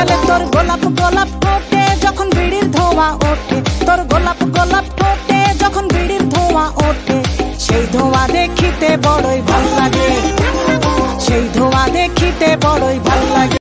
ছেলে, তোর গোলাপ গোলাপ ফোটে যখন বিড়ির ধোঁয়া ওঠে। তোর গোলাপ গোলাপ ফোটে যখন বিড়ির ধোঁয়া ওঠে। সেই ধোঁয়া দেখিতে বড়ই ভালো লাগে। সেই ধোঁয়া দেখিতে বড়ই